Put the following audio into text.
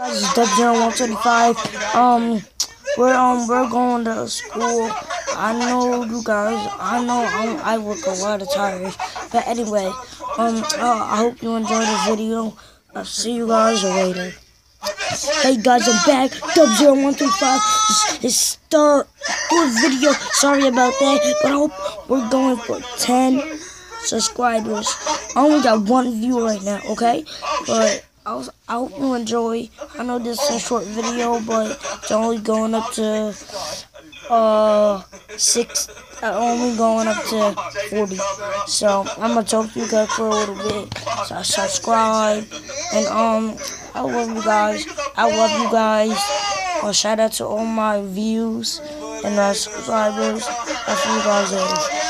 Guys, it's Dub0125. Um, we're um we're going to school. I know you guys. I know I'm, I work a lot of tires. But anyway, um, uh, I hope you enjoyed the video. I'll see you guys later. Hey guys, I'm back. Dub0125. It's, it's the fourth video. Sorry about that, but I hope we're going for 10 subscribers. I only got one view right now, okay? But I, was, I hope you enjoy. I know this is a short video, but it's only going up to uh six. Uh, only going up to 40. So I'm gonna talk to you guys for a little bit. So subscribe and um, I love you guys. I love you guys. Well, shout out to all my views and my subscribers. I'll see you guys later.